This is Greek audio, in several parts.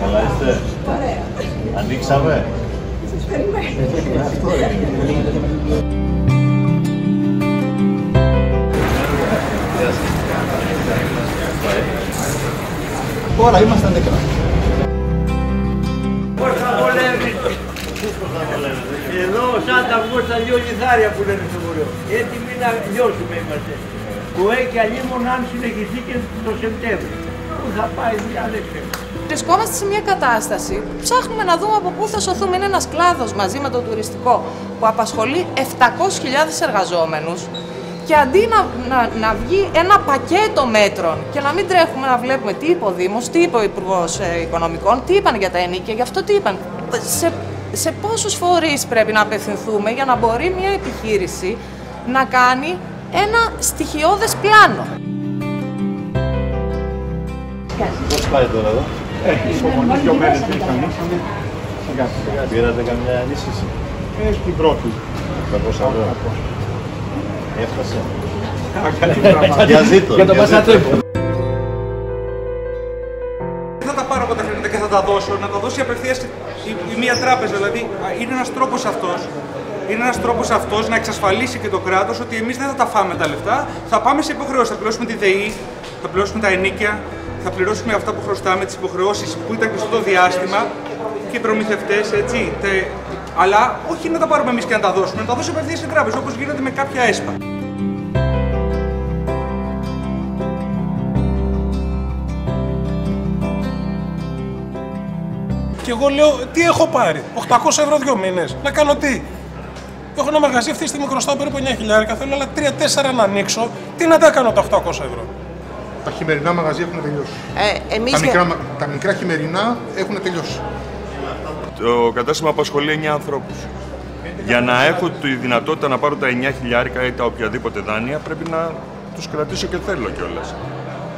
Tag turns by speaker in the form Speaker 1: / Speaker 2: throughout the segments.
Speaker 1: κάνετε, καλά είστε. Ανοίξαμε. Αυτό
Speaker 2: Τώρα είμαστε νεκρά.
Speaker 3: Πώς θα βολεύει. Εδώ σαν τα βγω στα δυο λιθάρια που λένε στο βορείο. Έτοιμοι να λιώσουμε είμαστε. Που έχει αλλήμον αν συνεχιστεί και το Σεπτέμβριο. Πού θα πάει η δουλειά δεν ξέρω.
Speaker 4: Βρισκόμαστε σε μια κατάσταση που ψάχνουμε να δούμε από πού θα σωθούμε. Είναι ένας κλάδος μαζί με το τουριστικό που απασχολεί 700.000 εργαζόμενους και αντί να, να, να βγει ένα πακέτο μέτρων και να μην τρέχουμε να βλέπουμε τι είπε ο Δήμος, τι είπε ο Υπουργός Οικονομικών, τι είπαν για τα ενίκια, γι' αυτό τι είπαν. Σε, σε πόσους φορείς πρέπει να απευθυνθούμε για να μπορεί μια επιχείρηση να κάνει ένα στοιχειώδες πλάνο;
Speaker 1: Πώς πάει τώρα εδώ;
Speaker 2: Ε, υπομονή δύο μέρες δεν κανίσαμε. Σιγά σιγά.
Speaker 1: Πήρατε καμιά ενίσχυση;
Speaker 2: Ε, την πρώτη.
Speaker 1: 500 ευρώ; Έφτασε.
Speaker 2: Α, Κάτι πράγμα.
Speaker 1: Για ζήτω.
Speaker 5: Για το
Speaker 1: για ζήτω.
Speaker 5: Πασατρίπο.
Speaker 6: Δεν θα τα πάρω από τα χρήματα και θα τα δώσω, να τα δώσει απευθείας η, η μία τράπεζα. Δηλαδή, α, είναι ένας τρόπος αυτός. Είναι ένας τρόπος αυτός να εξασφαλίσει και το κράτος ότι εμείς δεν θα τα φάμε τα λεφτά, θα πάμε σε υποχρεώσεις. Θα πληρώσουμε τη ΔΕΗ, θα πληρώσουμε τα ενίκια, θα πληρώσουμε αυτά που χρωστάμε, τις υποχρεώσεις που ήταν κλειστό το διάστημα και οι προμηθευτές, έτσι. Τε, αλλά όχι να τα πάρουμε εμείς και να τα δώσουμε, να τα δώσει απευθείας στην τράπεζα όπως γίνεται με κάποια ΕΣΠΑ.
Speaker 7: Και εγώ λέω, τι έχω πάρει, 800 ευρώ δύο μήνες. Να κάνω τι; Έχω ένα μαγαζί αυτή τη στιγμή χρωστάω περίπου 9 χιλιάρικα. Θέλω άλλα 3-4 να ανοίξω. Τι να τα κάνω τα 800 ευρώ;
Speaker 2: Τα χειμερινά μαγαζιά έχουν τελειώσει.
Speaker 4: Ε, εμείς
Speaker 2: Τα
Speaker 4: για-
Speaker 2: μικρά, μα- τα μικρά χειμερινά έχουν τελειώσει.
Speaker 8: Το κατάστημα απασχολεί 9 ανθρώπους. Για να έχω τη δυνατότητα να πάρω τα 9 χιλιάρικα ή τα οποιαδήποτε δάνεια, πρέπει να τους κρατήσω και θέλω κιόλας.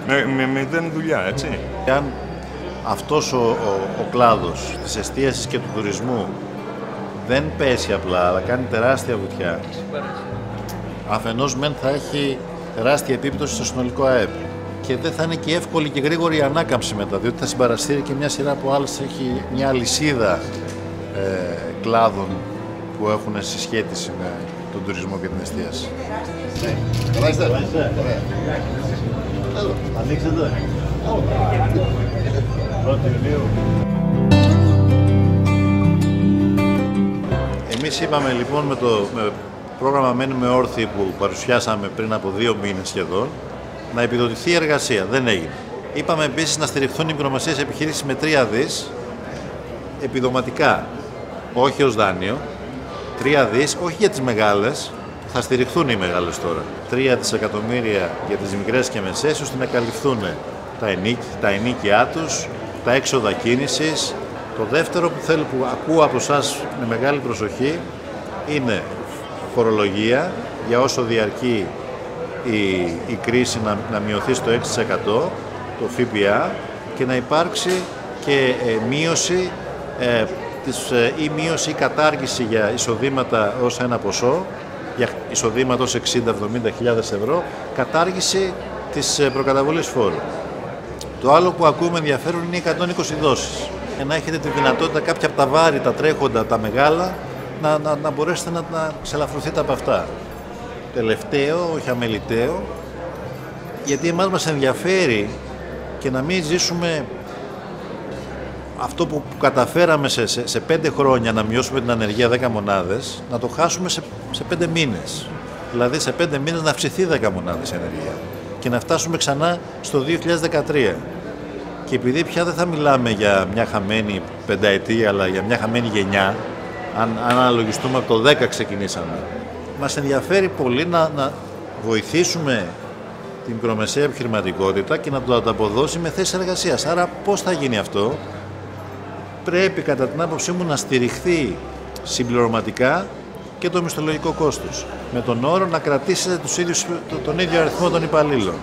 Speaker 8: Με, με μηδέν δουλειά, έτσι.
Speaker 1: Αν αυτός ο, ο, ο κλάδος της εστίασης και του τουρισμού δεν πέσει απλά, αλλά κάνει τεράστια βουτιά, αφενός μεν θα έχει τεράστια επίπτωση στο συνολικό ΑΕΠ και δεν θα είναι και εύκολη και γρήγορη η ανάκαμψη μετά, διότι θα συμπαραστήρει και μια σειρά από άλλες, έχει μια λυσίδα ε, κλάδων που έχουν συσχέτιση με τον τουρισμό και την εστίαση.
Speaker 2: Καλά είστε.
Speaker 1: Ανοίξτε. Πρώτη Ιουλίου. Εμείς είπαμε λοιπόν με το με πρόγραμμα Μένουμε Όρθιοι που παρουσιάσαμε πριν από δύο μήνες σχεδόν να επιδοτηθεί η εργασία. Δεν έγινε. Είπαμε επίσης να στηριχθούν οι μικρομεσαίες επιχειρήσεις με τρία δις επιδοματικά, όχι ως δάνειο. Τρία δις, όχι για τις μεγάλες, θα στηριχθούν οι μεγάλες τώρα. Τρία δισεκατομμύρια για τις μικρές και μεσαίες, ώστε να καλυφθούν τα, ενίκη, τα ενίκια τους, τα έξοδα κίνησης. Το δεύτερο που θέλω που ακούω από εσάς με μεγάλη προσοχή είναι φορολογία για όσο διαρκεί η, η κρίση να, να μειωθεί στο 6% το ΦΠΑ και να υπάρξει και ε, μείωση ε, της, ε, ή μείωση ή κατάργηση για εισοδήματα ως ένα ποσό για εισοδήματα ως 60-70 χιλιάδες ευρώ κατάργηση της ε, προκαταβολής φόρου. Το άλλο που ακούμε ενδιαφέρον είναι οι 120 δόσεις. Για να έχετε τη δυνατότητα κάποια από τα βάρη, τα τρέχοντα, τα μεγάλα, να, να, να μπορέσετε να, να ξελαφρωθείτε από αυτά. Τελευταίο, όχι αμεληταίο, γιατί εμάς μας ενδιαφέρει και να μην ζήσουμε αυτό που, που καταφέραμε σε, σε, σε πέντε χρόνια να μειώσουμε την ανεργία 10 μονάδες, να το χάσουμε σε, σε πέντε μήνες. Δηλαδή σε πέντε μήνες να αυξηθεί 10 μονάδες η ανεργία και να φτάσουμε ξανά στο 2013. Και επειδή πια δεν θα μιλάμε για μια χαμένη πενταετία, αλλά για μια χαμένη γενιά, αν, αν αναλογιστούμε από το 10 ξεκινήσαμε, μας ενδιαφέρει πολύ να, να βοηθήσουμε την μικρομεσαία επιχειρηματικότητα και να το ανταποδώσει με θέσεις εργασίας. Άρα πώς θα γίνει αυτό, πρέπει κατά την άποψή μου να στηριχθεί συμπληρωματικά και το μισθολογικό κόστος. Με τον όρο να κρατήσετε τους ίδιους, τον ίδιο αριθμό των υπαλλήλων.